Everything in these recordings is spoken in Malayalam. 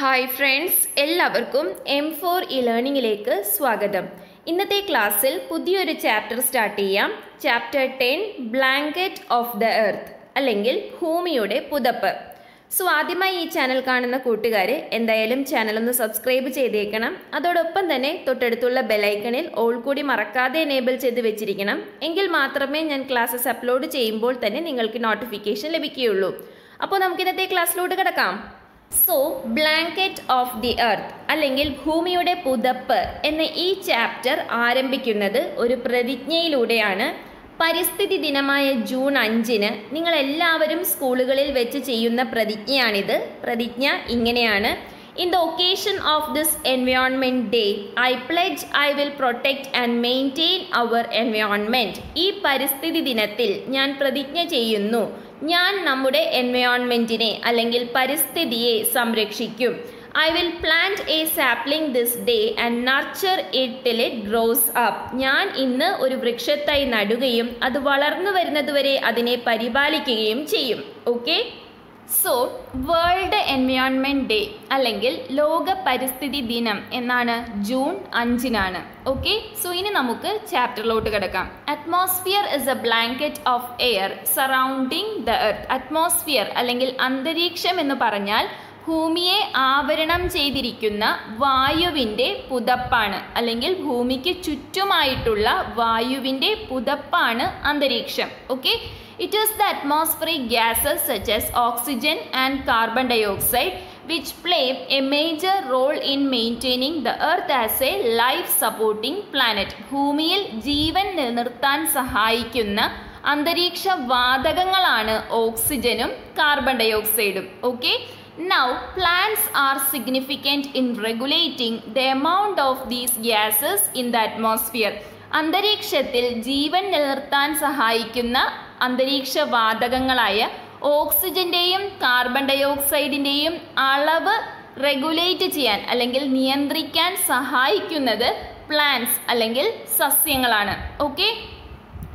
ഹായ് ഫ്രണ്ട്സ് എല്ലാവർക്കും എം ഫോർ ഇ ലേണിംഗിലേക്ക് സ്വാഗതം. ഇന്നത്തെ ക്ലാസ്സിൽ പുതിയൊരു ചാപ്റ്റർ സ്റ്റാർട്ട് ചെയ്യാം. Chapter ten blanket of the earth അല്ലെങ്കിൽ ഭൂമിയുടെ പുതപ്പ്. സോ ആദ്യമായി ഈ ചാനൽ കാണുന്ന കൂട്ടുകാർ എന്തായാലും ചാനൽ ഒന്ന് സബ്സ്ക്രൈബ് ചെയ്തേക്കണം. അതോടൊപ്പം തന്നെ തൊട്ടടുത്തുള്ള ബെലൈക്കണിൽ ഓൾ കൂടി മറക്കാതെ എനേബിൾ ചെയ്ത് വെച്ചിരിക്കണം. എങ്കിൽ മാത്രമേ ഞാൻ ക്ലാസ്സസ് അപ്ലോഡ് ചെയ്യുമ്പോൾ തന്നെ നിങ്ങൾക്ക് നോട്ടിഫിക്കേഷൻ ലഭിക്കുകയുള്ളൂ. അപ്പോൾ നമുക്ക് ഇന്നത്തെ ക്ലാസ്സിലോട്ട് കിടക്കാം. So blanket of the earth അല്ലെങ്കിൽ ഭൂമിയുടെ പുതപ്പ് എന്ന ഈ ചാപ്റ്റർ ആരംഭിക്കുന്നത് ഒരു പ്രതിജ്ഞയിലൂടെയാണ്. പരിസ്ഥിതി ദിനമായ ജൂൺ അഞ്ചിന് നിങ്ങൾ എല്ലാവരും സ്കൂളുകളിൽ വെച്ച് ചെയ്യുന്ന പ്രതിജ്ഞയാണിത്. പ്രതിജ്ഞ ഇങ്ങനെയാണ്. In the occasion of this environment day I pledge I will protect and maintain our environment ഈ പരിസ്ഥിതി ദിനത്തിൽ ഞാൻ പ്രതിജ്ഞ ചെയ്യുന്നു. ഞാൻ നമ്മുടെ എൻവയോൺമെന്റിനെ അല്ലെങ്കിൽ പരിസ്ഥിതിയെ സംരക്ഷിക്കും. I will plant a sapling this day and nurture it till it grows up ഞാൻ ഇന്ന് ഒരു വൃക്ഷത്തായി നടുകയും അത് വളർന്നു വരുന്നതുവരെ അതിനെ പരിപാലിക്കുകയും ചെയ്യും. Okay so world environment day അല്ലെങ്കിൽ ലോക പരിസ്ഥിതി ദിനം എന്നാണ് ജൂൺ അഞ്ചിനാണ്. ഓക്കെ സോ ഇനി നമുക്ക് ചാപ്റ്ററിലോട്ട് കിടക്കാം. Atmosphere is a blanket of air surrounding the earth atmosphere അല്ലെങ്കിൽ അന്തരീക്ഷം എന്ന് പറഞ്ഞാൽ ഭൂമിയെ ആവരണം ചെയ്തിരിക്കുന്ന വായുവിന്റെ പുതപ്പാണ്. അല്ലെങ്കിൽ ഭൂമിക്ക് ചുറ്റുമായിട്ടുള്ള വായുവിന്റെ പുതപ്പാണ് അന്തരീക്ഷം. Okay it is the atmospheric such as oxygen and carbon dioxide which play a major role in maintaining the earth as a life supporting planet. ഭൂമിയിൽ ജീവൻ നിലനിർത്താൻ സഹായിക്കുന്ന അന്തരീക്ഷ വാതകങ്ങളാണ് ഓക്സിജനും carbon ഡയോക്സൈഡും okay Now, plants are significant in regulating the amount of these gases in the atmosphere. അന്തരീക്ഷത്തിൽ ജീവൻ നിലനിർത്താൻ സഹായിക്കുന്ന അന്തരീക്ഷ വാതകങ്ങളായ ഓക്സിജന്റെയും കാർബൺ ഡയോക്സൈഡിന്റെയും അളവ് റെഗുലേറ്റ് ചെയ്യാൻ അല്ലെങ്കിൽ നിയന്ത്രിക്കാൻ സഹായിക്കുന്നത് പ്ലാന്റ്സ് അല്ലെങ്കിൽ സസ്യങ്ങളാണ് okay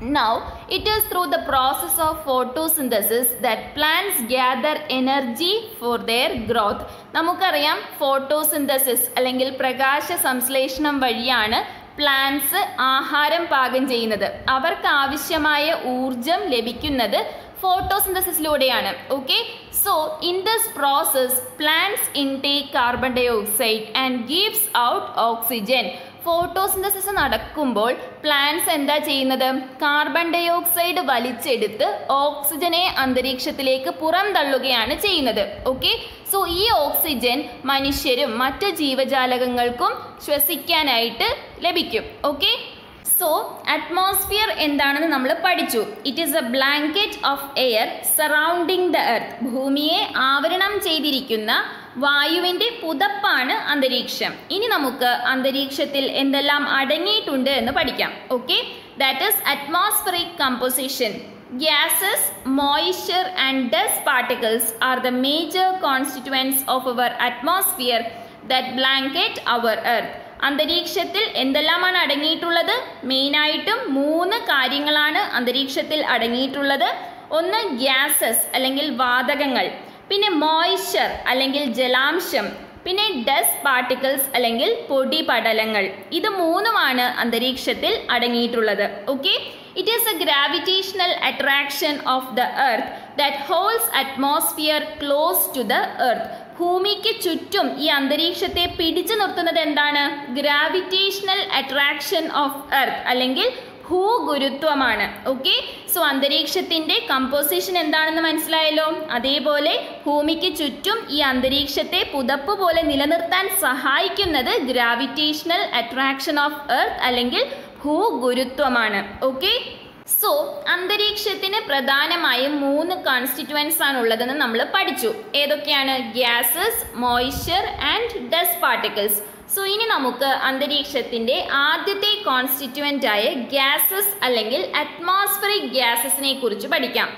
Now, it is through the process of photosynthesis that plants gather energy for their growth. നമുക്കറിയാം ഫോട്ടോസിന്തസിസ് അല്ലെങ്കിൽ പ്രകാശ സംശ്ലേഷണം വഴിയാണ് പ്ലാന്റ്സ് ആഹാരം പാകം ചെയ്യുന്നത്. അവർക്ക് ആവശ്യമായ ഊർജം ലഭിക്കുന്നത് ഫോട്ടോസിന്തസിസിലൂടെയാണ് okay so in this process plants intake carbon dioxide and gives out oxygen photosynthesis നടക്കുമ്പോൾ പ്ലാന്റ്സ് എന്താ ചെയ്യുന്നത്? കാർബൺ ഡൈ ഓക്സൈഡ് വലിച്ചെടുത്ത് ഓക്സിജനെ അന്തരീക്ഷത്തിലേക്ക് പുറം തള്ളുകയാണ് ചെയ്യുന്നത്. ഓക്കെ സോ ഈ ഓക്സിജൻ മനുഷ്യരും മറ്റ് ജീവജാലകങ്ങൾക്കും ശ്വസിക്കാനായിട്ട് ലഭിക്കും. ഓക്കെ സോ അറ്റ്മോസ്ഫിയർ എന്താണെന്ന് നമ്മൾ പഠിച്ചു. It is a blanket of air surrounding the earth ഭൂമിയെ ആവരണം ചെയ്തിരിക്കുന്ന വായുവിന്റെ പുതപ്പാണ് അന്തരീക്ഷം. ഇനി നമുക്ക് അന്തരീക്ഷത്തിൽ എന്തെല്ലാം അടങ്ങിയിട്ടുണ്ട് എന്ന് പഠിക്കാം. Okay that is atmospheric composition gases moisture and dust particles are the major constituents of our atmosphere that blanket our earth അന്തരീക്ഷത്തിൽ എന്തെല്ലാമാണ് അടങ്ങിയിട്ടുള്ളത്? മെയിനായിട്ടും മൂന്ന് കാര്യങ്ങളാണ് അന്തരീക്ഷത്തിൽ അടങ്ങിയിട്ടുള്ളത്. ഒന്ന് ഗ്യാസസ് അല്ലെങ്കിൽ വാതകങ്ങൾ. പിന്നെ മോയ്സ്ചർ അല്ലെങ്കിൽ ജലാംശം പിന്നെ ഡസ്റ്റ് പാർട്ടിക്കിൾസ് അല്ലെങ്കിൽ പൊടി പടലങ്ങൾ. ഇത് മൂന്നുമാണ് അന്തരീക്ഷത്തിൽ അടങ്ങിയിട്ടുള്ളത്. Okay it is a gravitational attraction of the earth that holds atmosphere close to the earth ഭൂമിക്ക് ചുറ്റും ഈ അന്തരീക്ഷത്തെ പിടിച്ചു നിർത്തുന്നത് എന്താണ്? ഗ്രാവിറ്റേഷണൽ അട്രാക്ഷൻ ഓഫ് എർത്ത് അല്ലെങ്കിൽ ഭൂഗുരുത്വമാണ് ഓക്കെ സോ അന്തരീക്ഷത്തിന്റെ കമ്പോസിഷൻ എന്താണെന്ന് മനസ്സിലായല്ലോ? അതേപോലെ ഭൂമിക്ക് ചുറ്റും ഈ അന്തരീക്ഷത്തെ പുതപ്പ് പോലെ നിലനിർത്താൻ സഹായിക്കുന്നത് ഗ്രാവിറ്റേഷണൽ അട്രാക്ഷൻ ഓഫ് എർത്ത് അല്ലെങ്കിൽ ഭൂഗുരുത്വമാണ് ഓക്കെ സോ അന്തരീക്ഷത്തിന് പ്രധാനമായും മൂന്ന് കോൺസ്റ്റിറ്റുവൻസ് ആണ് ഉള്ളതെന്ന് നമ്മൾ പഠിച്ചു. ഏതൊക്കെയാണ്? Gases moisture and dust particles so ഇനി നമുക്ക് അന്തരീക്ഷത്തിന്റെ ആദ്യത്തെ കോൺസ്റ്റിറ്റ്യുവന്റ് ആയ ഗ്യാസസ് അല്ലെങ്കിൽ അറ്റ്മോസ്ഫറിക് ഗ്യാസസിനെ കുറിച്ച് പഠിക്കാം.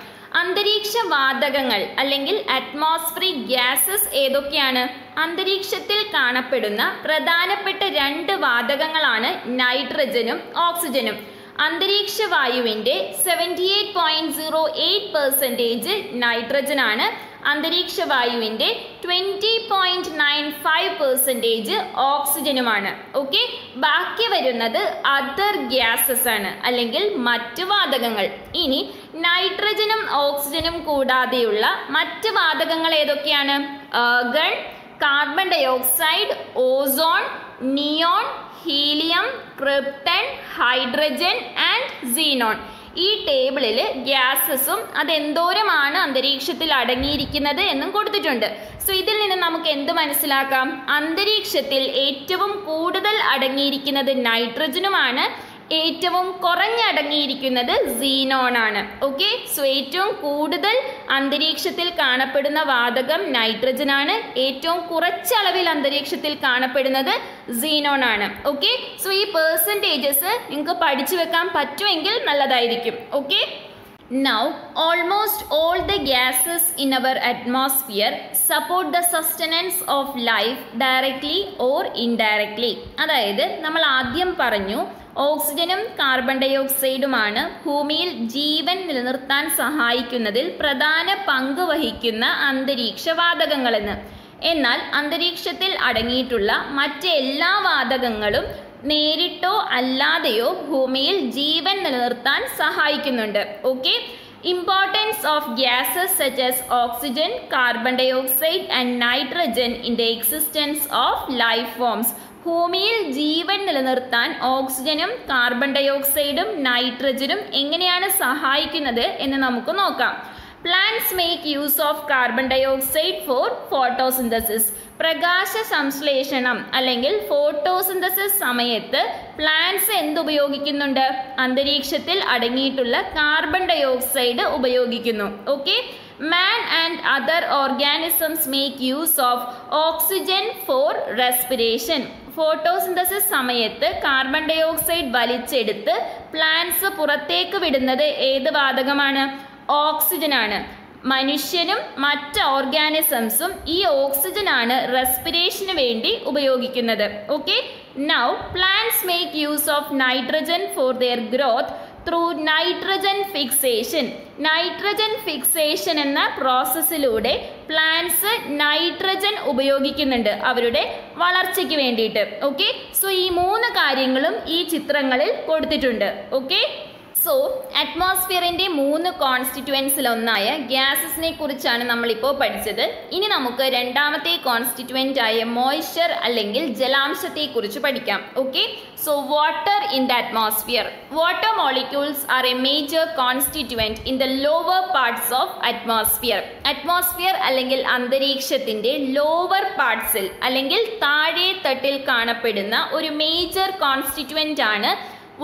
അന്തരീക്ഷ വാതകങ്ങൾ അല്ലെങ്കിൽ അറ്റ്മോസ്ഫറിക് ഗ്യാസസ് ഏതൊക്കെയാണ്? അന്തരീക്ഷത്തിൽ കാണപ്പെടുന്ന പ്രധാനപ്പെട്ട രണ്ട് വാതകങ്ങളാണ് നൈട്രജനും ഓക്സിജനും അന്തരീക്ഷ വായുവിന്റെ seventy eight point zero eight percentage nitrogen ആണ്. അന്തരീക്ഷ വായുവിന്റെ twenty point nine five percentage ഓക്സിജനുമാണ് okay ബാക്കി വരുന്നത് അതർ ഗ്യാസസ് ആണ്. അല്ലെങ്കിൽ മറ്റ് വാതകങ്ങൾ. ഇനി നൈട്രജനും ഓക്സിജനും കൂടാതെയുള്ള മറ്റ് വാതകങ്ങൾ ഏതൊക്കെയാണ്? Argon carbon dioxide ozone neon helium krypton hydrogen and xenon ഈ ടേബിളിൽ ഗ്യാസസും അതെന്തോരമാണ് അന്തരീക്ഷത്തിൽ അടങ്ങിയിരിക്കുന്നത് എന്നും കൊടുത്തിട്ടുണ്ട്. സോ ഇതിൽ നിന്ന് നമുക്ക് എന്ത് മനസ്സിലാക്കാം? അന്തരീക്ഷത്തിൽ ഏറ്റവും കൂടുതൽ അടങ്ങിയിരിക്കുന്നത് നൈട്രജനുമാണ്. ഏറ്റവും കുറഞ്ഞടങ്ങിയിരിക്കുന്നത് സീനോൺ ആണ്. ഓക്കെ സോ ഏറ്റവും കൂടുതൽ അന്തരീക്ഷത്തിൽ കാണപ്പെടുന്ന വാതകം നൈട്രജൻ ആണ്. ഏറ്റവും കുറച്ച അളവിൽ അന്തരീക്ഷത്തിൽ കാണപ്പെടുന്നത് സീനോൺ ആണ്. ഓക്കെ സോ ഈ പേഴ്സന്റേജസ് നിങ്ങൾക്ക് പഠിച്ചു വെക്കാൻ പറ്റുമെങ്കിൽ നല്ലതായിരിക്കും. Okay now almost all the gases in our atmosphere support the sustenance of life directly or indirectly. അതായത് നമ്മൾ ആദ്യം പറഞ്ഞു ഓക്സിജനും കാർബൺ ഡൈ ഓക്സൈഡുമാണ് ഭൂമിയിൽ ജീവൻ നിലനിർത്താൻ സഹായിക്കുന്നതിൽ പ്രധാന പങ്ക് വഹിക്കുന്ന അന്തരീക്ഷ വാതകങ്ങളെന്ന് എന്നാൽ അന്തരീക്ഷത്തിൽ അടങ്ങിയിട്ടുള്ള മറ്റെല്ലാ വാതകങ്ങളും നേരിട്ടോ അല്ലാതെയോ ഭൂമിയിൽ ജീവൻ നിലനിർത്താൻ സഹായിക്കുന്നുണ്ട്. Okay? Importance of gases such as oxygen carbon dioxide and nitrogen in the existence of life forms. ഭൂമിയിൽ ജീവൻ നിലനിർത്താൻ ഓക്സിജനും കാർബൺ ഡൈ ഓക്സൈഡും നൈട്രജനും എങ്ങനെയാണ് സഹായിക്കുന്നത് എന്ന് നമുക്ക് നോക്കാം. Plants make use of carbon dioxide for photosynthesis പ്രകാശ സംശ്ലേഷണം അല്ലെങ്കിൽ ഫോട്ടോസിന്തസിസ് സമയത്ത് പ്ലാന്റ്സ് എന്തുപയോഗിക്കുന്നുണ്ട് അന്തരീക്ഷത്തിൽ അടങ്ങിയിട്ടുള്ള കാർബൺ ഡൈ ഓക്സൈഡ് ഉപയോഗിക്കുന്നു. Okay man and other organisms make use of oxygen for respiration photosynthesis സമയത്ത് കാർബൺ ഡൈ ഓക്സൈഡ് വലിച്ചെടുത്ത് പ്ലാന്റ്സ് പുറത്തേക്ക് വിടുന്നത് ഏത് വാതകമാണ്? ഓക്സിജനാണ് മനുഷ്യനും മറ്റ് ഓർഗാനിസംസും ഈ ഓക്സിജനാണ് റെസ്പിറേഷന് വേണ്ടി ഉപയോഗിക്കുന്നത്. Okay now plants make use of nitrogen for their growth through nitrogen fixation nitrogen fixation എന്ന പ്രോസസ്സിലൂടെ പ്ലാന്റ്സ് നൈട്രജൻ ഉപയോഗിക്കുന്നുണ്ട് അവരുടെ വളർച്ചയ്ക്ക് വേണ്ടിയിട്ട്. ഓക്കെ സോ ഈ മൂന്ന് കാര്യങ്ങളും ഈ ചിത്രങ്ങളിൽ കൊടുത്തിട്ടുണ്ട്. ഓക്കെ സോ അറ്റ്മോസ്ഫിയറിന്റെ മൂന്ന് കോൺസ്റ്റിറ്റുവൻസിൽ ഒന്നായ ഗ്യാസസിനെ കുറിച്ചാണ് നമ്മളിപ്പോൾ പഠിച്ചത്. ഇനി നമുക്ക് രണ്ടാമത്തെ കോൺസ്റ്റിറ്റുവന്റ് ആയ മോയ്സ്ചർ അല്ലെങ്കിൽ ജലാംശത്തെക്കുറിച്ച് പഠിക്കാം. Okay so water in the atmosphere water molecules are a major constituent in the lower parts of atmosphere atmosphere അല്ലെങ്കിൽ അന്തരീക്ഷത്തിന്റെ ലോവർ പാർട്സിൽ അല്ലെങ്കിൽ താഴെ തട്ടിൽ കാണപ്പെടുന്ന ഒരു മേജർ കോൺസ്റ്റിറ്റുവന്റ് ആണ്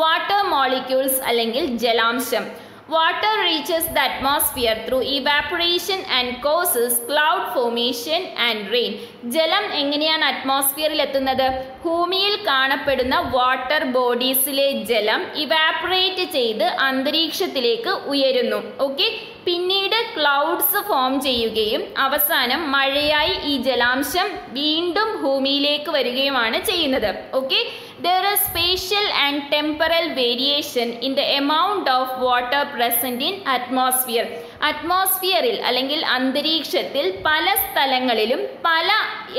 വാട്ടർ മോളിക്യൂൾസ് അല്ലെങ്കിൽ ജലാംശം. Water reaches the atmosphere through evaporation and causes cloud formation and rain ജലം എങ്ങനെയാണ് അറ്റ്മോസ്ഫിയറിൽ എത്തുന്നത്? ഭൂമിയിൽ കാണപ്പെടുന്ന വാട്ടർ ബോഡീസിലെ ജലം ഇവാപ്പറേറ്റ് ചെയ്ത് അന്തരീക്ഷത്തിലേക്ക് ഉയരുന്നു. ഓക്കെ പിന്നീട് ക്ലൗഡ്സ് ഫോം ചെയ്യുകയും അവസാനം മഴയായി ഈ ജലാംശം വീണ്ടും ഭൂമിയിലേക്ക് വരികയുമാണ് ചെയ്യുന്നത്. Okay there are spatial and temporal variation in the amount of water present in atmosphere അറ്റ്മോസ്ഫിയറിൽ അല്ലെങ്കിൽ അന്തരീക്ഷത്തിൽ പല സ്ഥലങ്ങളിലും പല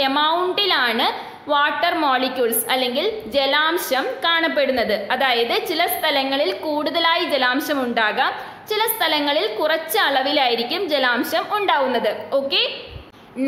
എമൗണ്ടിലാണ് വാട്ടർ മോളിക്യൂൾസ് അല്ലെങ്കിൽ ജലാംശം കാണപ്പെടുന്നത്. അതായത് ചില സ്ഥലങ്ങളിൽ കൂടുതലായി ജലാംശം ഉണ്ടാകാം. ചില സ്ഥലങ്ങളിൽ കുറച്ച് അളവിലായിരിക്കും ജലാംശം ഉണ്ടാവുന്നത്. Okay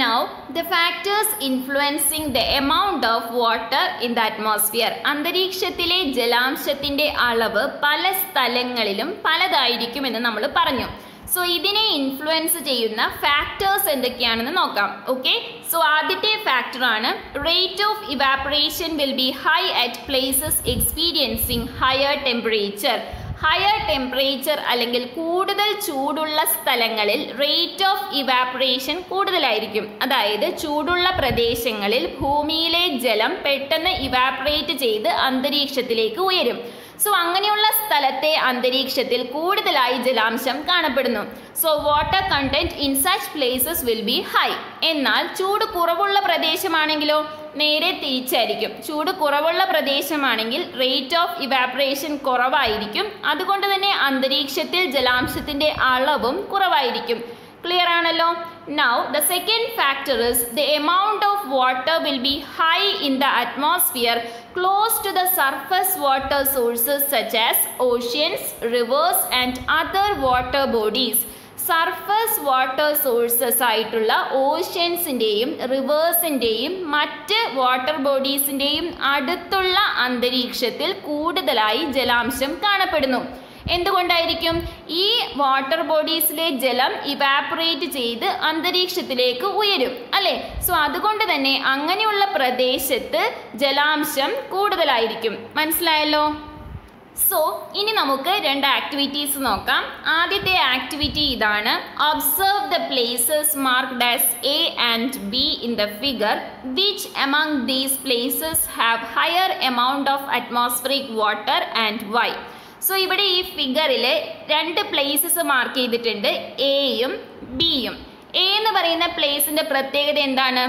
now the factors influencing the amount of water in the atmosphere അന്തരീക്ഷത്തിലെ ജലാംശത്തിന്റെ അളവ് പല സ്ഥലങ്ങളിലും പലതായിരിക്കുമെന്ന് നമ്മൾ പറഞ്ഞു. സോ ഇതിനെ ഇൻഫ്ലുവൻസ് ചെയ്യുന്ന ഫാക്ടേഴ്സ് എന്തൊക്കെയാണെന്ന് നോക്കാം. ഓക്കെ സോ ആദ്യത്തെ ഫാക്ടറാണ് rate of evaporation will be high at places experiencing higher temperature higher temperature അല്ലെങ്കിൽ കൂടുതൽ ചൂടുള്ള സ്ഥലങ്ങളിൽ റേറ്റ് ഓഫ് ഇവാപ്പറേഷൻ കൂടുതലായിരിക്കും. അതായത് ചൂടുള്ള പ്രദേശങ്ങളിൽ ഭൂമിയിലെ ജലം പെട്ടെന്ന് ഇവാപ്പറേറ്റ് ചെയ്ത് അന്തരീക്ഷത്തിലേക്ക് ഉയരും. സോ അങ്ങനെയുള്ള സ്ഥലത്തെ അന്തരീക്ഷത്തിൽ കൂടുതലായി ജലാംശം കാണപ്പെടുന്നു. So water content in such places will be high എന്നാൽ ചൂട് കുറവുള്ള പ്രദേശമാണെങ്കിലോ? നേരെ തിരിച്ചായിരിക്കും. ചൂട് കുറവുള്ള പ്രദേശമാണെങ്കിൽ റേറ്റ് ഓഫ് ഇവാപറേഷൻ കുറവായിരിക്കും. അതുകൊണ്ട് തന്നെ അന്തരീക്ഷത്തിൽ ജലാംശത്തിന്റെ അളവും കുറവായിരിക്കും. ക്ലിയർ ആണല്ലോ. Now the second factor is the amount of water will be high in the atmosphere close to the surface water sources such as oceans rivers and other water bodies surface water sources ആയിട്ടുള്ള ഓഷ്യൻസിന്റെയും റിവേഴ്സിന്റെയും മറ്റ് വാട്ടർ ബോഡീസിന്റെയും അടുത്തുള്ള അന്തരീക്ഷത്തിൽ കൂടുതലായി ജലാംശം കാണപ്പെടുന്നു. എന്തുകൊണ്ടായിരിക്കും ഈ വാട്ടർ ബോഡീസിലെ ജലം ഇവാപ്പറേറ്റ് ചെയ്ത് അന്തരീക്ഷത്തിലേക്ക് ഉയരും അല്ലേ? സോ അതുകൊണ്ട് തന്നെ അങ്ങനെയുള്ള പ്രദേശത്ത് ജലാംശം കൂടുതലായിരിക്കും. മനസ്സിലായല്ലോ? സോ ഇനി നമുക്ക് രണ്ട് ആക്ടിവിറ്റീസ് നോക്കാം. ആദ്യത്തെ ആക്ടിവിറ്റി ഇതാണ്. Observe the places marked as A and B in the figure which among these places have higher amount of atmospheric water and why so ഇവിടെ ഈ ഫിഗറിൽ രണ്ട് പ്ലേസസ് മാർക്ക് ചെയ്തിട്ടുണ്ട്. എയും ബിയും എ എന്ന് പറയുന്ന പ്ലേസിന്റെ പ്രത്യേകത എന്താണ്?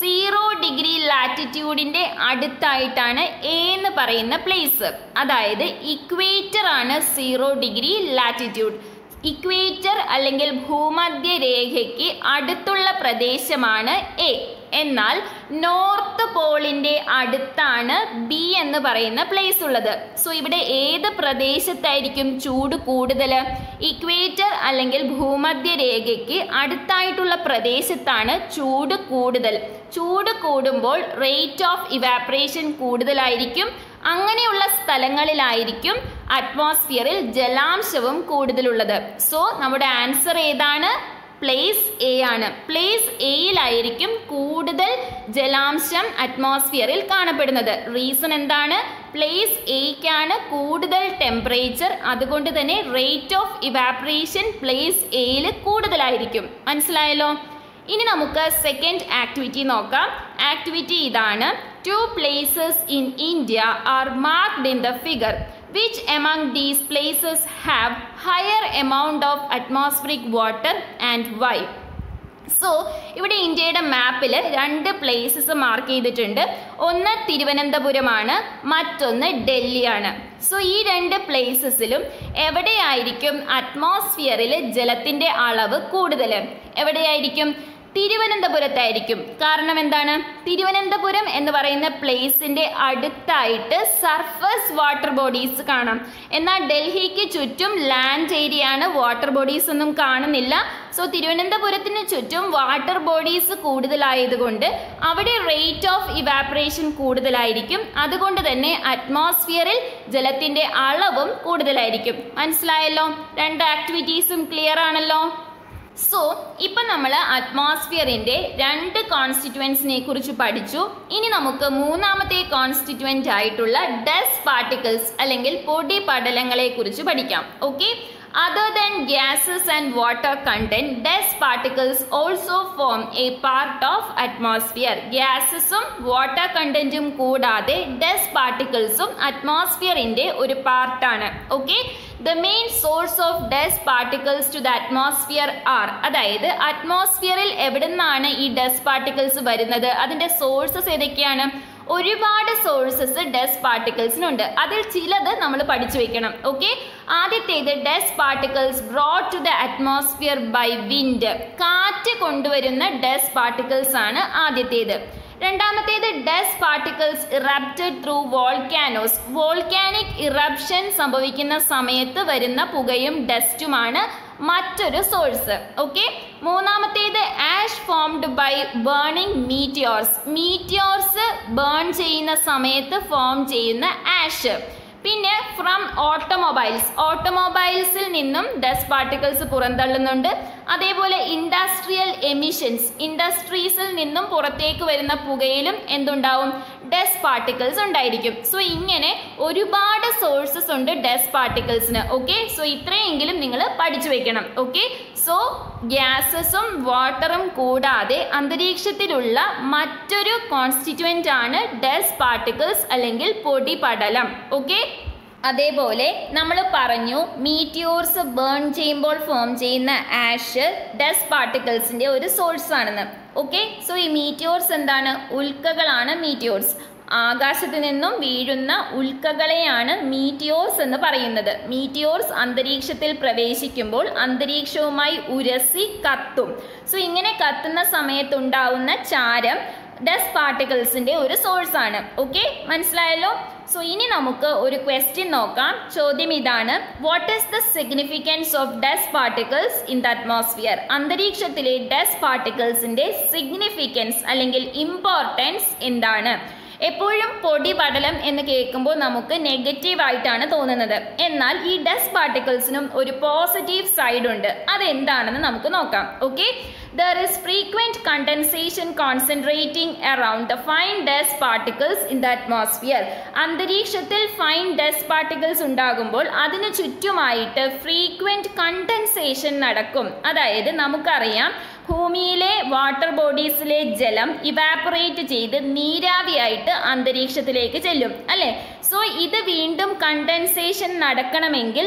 സീറോ ഡിഗ്രി ലാറ്റിറ്റ്യൂഡിന്റെ അടുത്തായിട്ടാണ് എ എന്ന് പറയുന്ന പ്ലേസ് അതായത് ഇക്വേറ്റർ ആണ് സീറോ ഡിഗ്രി ലാറ്റിറ്റ്യൂഡ് ഇക്വേറ്റർ അല്ലെങ്കിൽ ഭൂമധ്യരേഖയ്ക്ക് അടുത്തുള്ള പ്രദേശമാണ് എ. എന്നാൽ നോർത്ത് പോളിന്റെ അടുത്താണ് ബി എന്ന് പറയുന്ന പ്ലേസ് ഉള്ളത്. സോ ഇവിടെ ഏത് പ്രദേശത്തായിരിക്കും ചൂട് കൂടുതൽ ഇക്വേറ്റർ അല്ലെങ്കിൽ ഭൂമധ്യരേഖയ്ക്ക് അടുത്തായിട്ടുള്ള പ്രദേശത്താണ് ചൂട് കൂടുതൽ. ചൂട് കൂടുമ്പോൾ റേറ്റ് ഓഫ് ഇവാപ്രേഷൻ കൂടുതലായിരിക്കും. അങ്ങനെയുള്ള സ്ഥലങ്ങളിലായിരിക്കും അറ്റ്മോസ്ഫിയറിൽ ജലാംശവും കൂടുതലുള്ളത്. സോ നമ്മുടെ ആൻസർ ഏതാണ്? പ്ലേസ് എ ആണ്. പ്ലേസ് എയിലായിരിക്കും കൂടുതൽ ജലാംശം അറ്റ്മോസ്ഫിയറിൽ കാണപ്പെടുന്നത്. റീസൺ എന്താണ്? പ്ലേസ് എയ്ക്കാണ് കൂടുതൽ ടെമ്പറേച്ചർ അതുകൊണ്ട് തന്നെ റേറ്റ് ഓഫ് ഇവാപ്പറേഷൻ പ്ലേസ് എയിൽ കൂടുതലായിരിക്കും. മനസ്സിലായല്ലോ? ഇനി നമുക്ക് സെക്കൻഡ് ആക്ടിവിറ്റി നോക്കാം. ആക്ടിവിറ്റി ഇതാണ് two places in India are marked in the figure which among these places have higher amount of atmospheric water and why so ഇവിടെ ഇന്ത്യയുടെ മാപ്പിൽ രണ്ട് പ്ലേസസ് മാർക്ക് ചെയ്തിട്ടുണ്ട്. ഒന്ന് തിരുവനന്തപുരമാണ് മറ്റൊന്ന് ഡൽഹിയാണ്. സോ ഈ രണ്ട് പ്ലേസസിലും എവിടെയായിരിക്കും അറ്റ്മോസ്ഫിയറിൽ ജലത്തിന്റെ അളവ് കൂടുതൽ എവിടെയായിരിക്കും? തിരുവനന്തപുരത്തായിരിക്കും. കാരണം എന്താണ്? തിരുവനന്തപുരം എന്ന് പറയുന്ന പ്ലേസിന്റെ അടുത്തായിട്ട് സർഫസ് വാട്ടർ ബോഡീസ് കാണാം. എന്നാൽ ഡൽഹിക്ക് ചുറ്റും ലാൻഡ് ഏരിയ ആണ് വാട്ടർ ബോഡീസ് ഒന്നും കാണുന്നില്ല. സോ തിരുവനന്തപുരത്തിന് ചുറ്റും വാട്ടർ ബോഡീസ് കൂടുതലായതുകൊണ്ട് അവിടെ റേറ്റ് ഓഫ് ഇവാപ്പറേഷൻ കൂടുതലായിരിക്കും. അതുകൊണ്ട് തന്നെ അറ്റ്മോസ്ഫിയറിൽ ജലത്തിന്റെ അളവും കൂടുതലായിരിക്കും. മനസ്സിലായല്ലോ? രണ്ട് ആക്ടിവിറ്റീസും ക്ലിയർ ആണല്ലോ? സോ ഇപ്പം നമ്മൾ അറ്റ്മോസ്ഫിയറിന്റെ രണ്ട് കോൺസ്റ്റിറ്റുവൻസിനെ കുറിച്ച് പഠിച്ചു. ഇനി നമുക്ക് മൂന്നാമത്തെ കോൺസ്റ്റിറ്റുവന്റ് ആയിട്ടുള്ള ഡസ്റ്റ് പാർട്ടിക്കിൾസ് അല്ലെങ്കിൽ പൊടി പടലങ്ങളെ കുറിച്ച് പഠിക്കാം. Okay Other than gases and water content, dust particles also form a part of atmosphere. ഗ്യാസസും വാട്ടർ കണ്ടന്റും കൂടാതെ ഡസ്റ്റ് പാർട്ടിക്കിൾസും അറ്റ്മോസ്ഫിയറിന്റെ ഒരു പാർട്ടാണ് okay the main source of dust particles to the atmosphere are അതായത് അറ്റ്മോസ്ഫിയറിൽ എവിടെ നിന്നാണ് ഈ ഡസ്റ്റ് പാർട്ടിക്കിൾസ് വരുന്നത്? അതിന്റെ സോഴ്സസ് ഏതൊക്കെയാണ്? ഒരുപാട് സോഴ്സസ് ഡസ്റ്റ് പാർട്ടിക്കിൾസിനുണ്ട് അതിൽ ചിലത് നമ്മൾ പഠിച്ചു വെക്കണം. ഓക്കെ ആദ്യത്തേത് dust particles brought to the atmosphere by wind. കാറ്റ് കൊണ്ടുവരുന്ന ഡസ്റ്റ് പാർട്ടിക്കിൾസ് ആണ് ആദ്യത്തേത്. രണ്ടാമത്തേത് dust particles erupted through volcanoes. Volcanic eruption സംഭവിക്കുന്ന സമയത്ത് വരുന്ന പുകയും ഡസ്റ്റുമാണ് മറ്റൊരു സോഴ്സ്. ഓക്കെ? മൂന്നാമത്തേത് ash formed by burning meteors. Meteors burn ചെയ്യുന്ന സമയത്ത് ഫോം ചെയ്യുന്ന ആഷ്. പിന്നെ ഫ്രം ഓട്ടോമൊബൈൽസ് ഓട്ടോമൊബൈൽസിൽ നിന്നും ഡസ്റ്റ് പാർട്ടിക്കിൾസ് പുറന്തള്ളുന്നുണ്ട്. അതേപോലെ ഇൻഡസ്ട്രിയൽ എമിഷൻസ് ഇൻഡസ്ട്രീസിൽ നിന്നും പുറത്തേക്ക് വരുന്ന പുകയിലും എന്തുണ്ടാവും? ഡസ്റ്റ് പാർട്ടിക്കിൾസ് ഉണ്ടായിരിക്കും. സോ ഇങ്ങനെ ഒരുപാട് സോഴ്സസ് ഉണ്ട് ഡെസ് പാർട്ടിക്കിൾസിന് ഓക്കെ സോ ഇത്രയെങ്കിലും നിങ്ങൾ പഠിച്ചു വെക്കണം. ഓക്കെ സോ ഗ്യാസസും വാട്ടറും കൂടാതെ അന്തരീക്ഷത്തിലുള്ള മറ്റൊരു കോൺസ്റ്റിറ്റ്യുവന്റ് ആണ് ഡെസ് പാർട്ടിക്കിൾസ് അല്ലെങ്കിൽ പൊടി പടലം. ഓക്കെ അതേപോലെ നമ്മൾ പറഞ്ഞു മീറ്റിയോർസ് ബേൺ ചെയ്യുമ്പോൾ ഫോം ചെയ്യുന്ന ആഷ് ഡസ്റ്റ് പാർട്ടിക്കിൾസിന്റെ ഒരു സോഴ്സ് ആണെന്ന്. ഓക്കെ സോ ഈ മീറ്റിയോർസ് എന്താണ്? ഉൽക്കകളാണ് മീറ്റിയോർസ് ആകാശത്ത് നിന്നും വീഴുന്ന ഉൽക്കകളെയാണ് മീറ്റിയോർസ് എന്ന് പറയുന്നത്. മീറ്റിയോർസ് അന്തരീക്ഷത്തിൽ പ്രവേശിക്കുമ്പോൾ അന്തരീക്ഷവുമായി ഉരസി കത്തും. സോ ഇങ്ങനെ കത്തുന്ന സമയത്തുണ്ടാവുന്ന ചാരം ഡസ്റ്റ് പാർട്ടിക്കിൾസിന്റെ ഒരു സോഴ്സ് ആണ്. ഓക്കെ മനസ്സിലായല്ലോ? സോ ഇനി നമുക്ക് ഒരു ക്വസ്റ്റ്യൻ നോക്കാം. ചോദ്യം ഇതാണ്. What is the significance of dust particles in the atmosphere അന്തരീക്ഷത്തിലെ ഡസ്റ്റ് പാർട്ടിക്കിൾസിന്റെ സിഗ്നിഫിക്കൻസ് അല്ലെങ്കിൽ ഇമ്പോർട്ടൻസ് എന്താണ്? എപ്പോഴും പൊടി പടലം എന്ന് കേൾക്കുമ്പോൾ നമുക്ക് നെഗറ്റീവ് ആയിട്ടാണ് തോന്നുന്നത്. എന്നാൽ ഈ ഡസ്റ്റ് പാർട്ടിക്കിൾസിനും ഒരു പോസിറ്റീവ് സൈഡ് ഉണ്ട്. അതെന്താണെന്ന് നമുക്ക് നോക്കാം. Okay there is frequent condensation concentrating around the fine dust particles in the atmosphere അന്തരീക്ഷത്തിൽ ഫൈൻ ഡസ്റ്റ് പാർട്ടിക്കിൾസ് ഉണ്ടാകുമ്പോൾ അതിന് ചുറ്റുമായിട്ട് ഫ്രീക്വന്റ് കണ്ടൻസേഷൻ നടക്കും. അതായത് നമുക്കറിയാം ഭൂമിയിലെ വാട്ടർ ബോഡീസിലെ ജലം ഇവാപ്പറേറ്റ് ചെയ്ത് നീരാവിയായിട്ട് അന്തരീക്ഷത്തിലേക്ക് ചെല്ലും അല്ലേ? സോ ഇത് വീണ്ടും കണ്ടൻസേഷൻ നടക്കണമെങ്കിൽ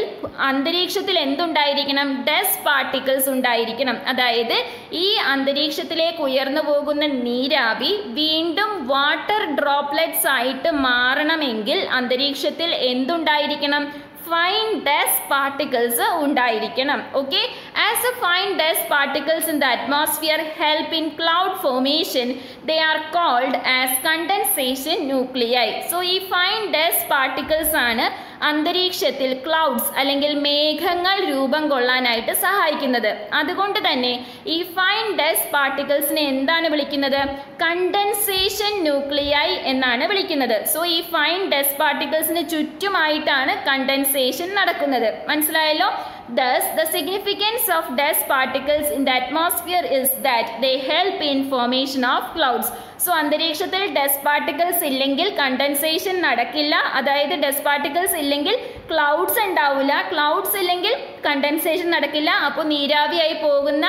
അന്തരീക്ഷത്തിൽ എന്തുണ്ടായിരിക്കണം? ഡസ്റ്റ് പാർട്ടിക്കിൾസ് ഉണ്ടായിരിക്കണം. അതായത് ഈ അന്തരീക്ഷത്തിലേക്ക് ഉയർന്നു പോകുന്ന നീരാവി വീണ്ടും വാട്ടർ ഡ്രോപ്ലെറ്റ്സ് ആയിട്ട് മാറണമെങ്കിൽ അന്തരീക്ഷത്തിൽ എന്തുണ്ടായിരിക്കണം? ഫൈൻ ഡസ്റ്റ് പാർട്ടിക്കിൾസ് ഉണ്ടായിരിക്കണം. Okay as the fine dust particles in the atmosphere help in cloud formation they are called as condensation nuclei so ഈ ഫൈൻ ഡസ്റ്റ് പാർട്ടിക്കിൾസ് ആണ് അന്തരീക്ഷത്തിൽ ക്ലൗഡ്സ് അല്ലെങ്കിൽ മേഘങ്ങൾ രൂപം കൊള്ളാനായിട്ട് സഹായിക്കുന്നത്. അതുകൊണ്ട് തന്നെ ഈ ഫൈൻ ഡസ്റ്റ് പാർട്ടിക്കിൾസിനെ എന്താണ് വിളിക്കുന്നത്? കണ്ടൻസേഷൻ ന്യൂക്ലിയൈ എന്നാണ് വിളിക്കുന്നത്. സോ ഈ ഫൈൻ ഡസ്റ്റ് പാർട്ടിക്കിൾസിന് ചുറ്റുമായിട്ടാണ് കണ്ടൻസേഷൻ നടക്കുന്നത്. മനസ്സിലായല്ലോ? Thus, the significance of dust particles in the atmosphere is that they help in formation of clouds. So അന്തരീക്ഷത്തിൽ ഡസ്റ്റ് പാർട്ടിക്കിൾസ് ഇല്ലെങ്കിൽ കണ്ടൻസേഷൻ നടക്കില്ല. അതായത് ഡസ്റ്റ് പാർട്ടിക്കിൾസ് ഇല്ലെങ്കിൽ ക്ലൗഡ്സ് ഉണ്ടാവില്ല. ക്ലൗഡ്സ് ഇല്ലെങ്കിൽ കണ്ടൻസേഷൻ നടക്കില്ല. അപ്പോൾ നീരാവിയായി പോകുന്ന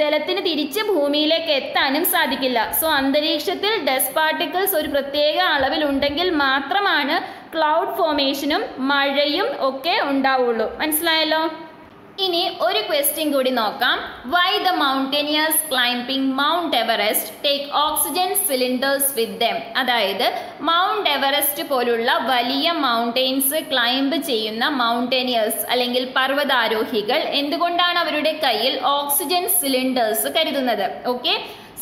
ജലത്തിന് തിരിച്ച് ഭൂമിയിലേക്ക് എത്താനും സാധിക്കില്ല. സോ അന്തരീക്ഷത്തിൽ ഡസ്റ്റ് പാർട്ടിക്കിൾസ് ഒരു പ്രത്യേക അളവിൽ ഉണ്ടെങ്കിൽ മാത്രമാണ് ക്ലൗഡ് ഫോർമേഷനും മഴയും ഒക്കെ ഉണ്ടാവുള്ളൂ. മനസ്സിലായല്ലോ? ഇനി ഒരു ക്വസ്റ്റ്യൻ കൂടി നോക്കാം. Why the mountaineers climbing Mount Everest take oxygen cylinders with them അതായത് മൗണ്ട് എവറസ്റ്റ് പോലുള്ള വലിയ മൗണ്ടെയിൻസ് ക്ലൈംബ് ചെയ്യുന്ന മൗണ്ടനിയേഴ്സ് അല്ലെങ്കിൽ പർവതാരോഹികൾ എന്തുകൊണ്ടാണ് അവരുടെ കയ്യിൽ ഓക്സിജൻ സിലിണ്ടേഴ്സ് കരുതുന്നത്? ഓക്കെ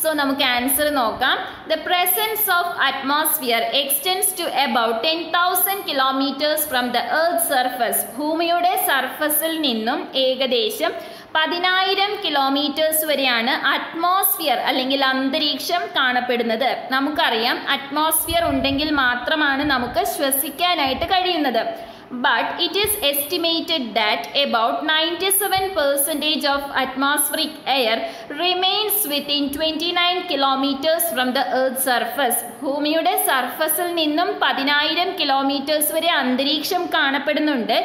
സോ നമുക്ക് ആൻസർ നോക്കാം. The presence of atmosphere extends to about ten thousand kilometers from the earth surface ഭൂമിയുടെ സർഫസിൽ നിന്നും ഏകദേശം പതിനായിരം കിലോമീറ്റേഴ്സ് വരെയാണ് അറ്റ്മോസ്ഫിയർ അല്ലെങ്കിൽ അന്തരീക്ഷം കാണപ്പെടുന്നത്. നമുക്കറിയാം അറ്റ്മോസ്ഫിയർ ഉണ്ടെങ്കിൽ മാത്രമാണ് നമുക്ക് ശ്വസിക്കാനായിട്ട് കഴിയുന്നത്. But it is estimated that about 97% of atmospheric air remains within 29 kilometers from the earth's surface. ഭൂമിയുടെ സർഫസിൽ നിന്നും പതിനായിരം കിലോമീറ്റേഴ്സ് വരെ അന്തരീക്ഷം കാണപ്പെടുന്നുണ്ട്.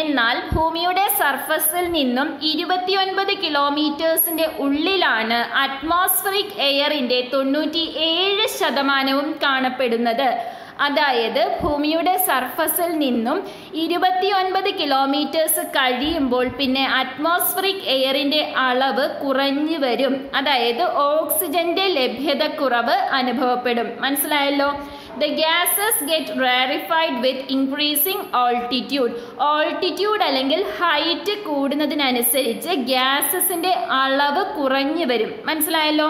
എന്നാൽ ഭൂമിയുടെ സർഫസിൽ നിന്നും ഇരുപത്തിയൊൻപത് കിലോമീറ്റേഴ്സിന്റെ ഉള്ളിലാണ് അറ്റ്മോസ്ഫറിക് എയറിന്റെ തൊണ്ണൂറ്റി ഏഴ് ശതമാനവും കാണപ്പെടുന്നത്. അതായത് ഭൂമിയുടെ സർഫസിൽ നിന്നും ഇരുപത്തിയൊൻപത് കിലോമീറ്റേഴ്സ് കഴിയുമ്പോൾ പിന്നെ അറ്റ്മോസ്ഫറിക് എയറിന്റെ അളവ് കുറഞ്ഞു വരും. അതായത് ഓക്സിജന്റെ ലഭ്യതക്കുറവ് അനുഭവപ്പെടും. മനസ്സിലായല്ലോ? The gases get rarified with increasing altitude altitude അല്ലെങ്കിൽ ഹൈറ്റ് കൂടുന്നതിനനുസരിച്ച് ഗ്യാസസിന്റെ അളവ് കുറഞ്ഞു വരും. മനസ്സിലായല്ലോ?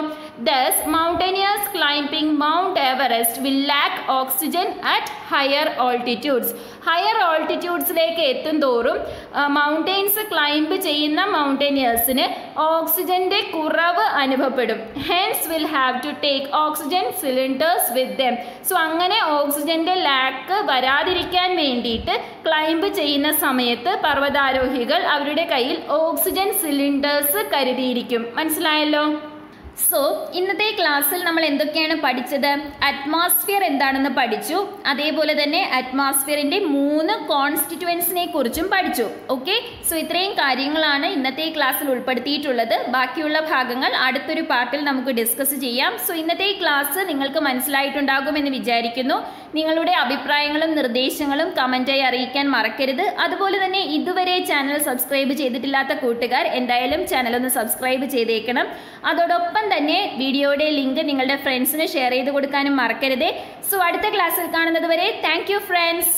Thus mountaineers climbing Mount Everest will lack oxygen at higher altitudes higher ഓൾട്ടിറ്റ്യൂഡ്സിലേക്ക് എത്തും തോറും മൗണ്ടെയിൻസ് ക്ലൈംബ് ചെയ്യുന്ന മൗണ്ടനിയേഴ്സിന് ഓക്സിജന്റെ കുറവ് അനുഭവപ്പെടും. Hence will have to take oxygen cylinders with them so അങ്ങനെ ഓക്സിജന്റെ ലാക്ക് വരാതിരിക്കാൻ വേണ്ടിയിട്ട് ക്ലൈംബ് ചെയ്യുന്ന സമയത്ത് പർവതാരോഹികൾ അവരുടെ കയ്യിൽ ഓക്സിജൻ സിലിണ്ടേഴ്സ് കരുതിയിരിക്കും. മനസ്സിലായല്ലോ? സോ ഇന്നത്തെ ക്ലാസ്സിൽ നമ്മൾ എന്തൊക്കെയാണ് പഠിച്ചത്? അറ്റ്മോസ്ഫിയർ എന്താണെന്ന് പഠിച്ചു. അതേപോലെ തന്നെ അറ്റ്മോസ്ഫിയറിന്റെ മൂന്ന് കോൺസ്റ്റിറ്റുവൻസിനെ കുറിച്ചും പഠിച്ചു. ഓക്കെ സോ ഇത്രയും കാര്യങ്ങളാണ് ഇന്നത്തെ ക്ലാസ്സിൽ ഉൾപ്പെടുത്തിയിട്ടുള്ളത്. ബാക്കിയുള്ള ഭാഗങ്ങൾ അടുത്തൊരു പാർട്ടിൽ നമുക്ക് ഡിസ്കസ് ചെയ്യാം. സോ ഇന്നത്തെ ക്ലാസ് നിങ്ങൾക്ക് മനസ്സിലായിട്ടുണ്ടാകുമെന്ന് വിചാരിക്കുന്നു. നിങ്ങളുടെ അഭിപ്രായങ്ങളും നിർദ്ദേശങ്ങളും കമന്റായി അറിയിക്കാൻ മറക്കരുത്. അതുപോലെ തന്നെ ഇതുവരെ ചാനൽ സബ്സ്ക്രൈബ് ചെയ്തിട്ടില്ലാത്ത കൂട്ടുകാർ എന്തായാലും ചാനൽ ഒന്ന് സബ്സ്ക്രൈബ് ചെയ്തേക്കണം. അതോടൊപ്പം തന്നെ വീഡിയോയുടെ ലിങ്ക് നിങ്ങളുടെ ഫ്രണ്ട്സിന് ഷെയർ ചെയ്ത് കൊടുക്കാനും മറക്കരുത്. സോ അടുത്ത ക്ലാസ്സിൽ കാണുന്നത് വരെ താങ്ക് ഫ്രണ്ട്സ്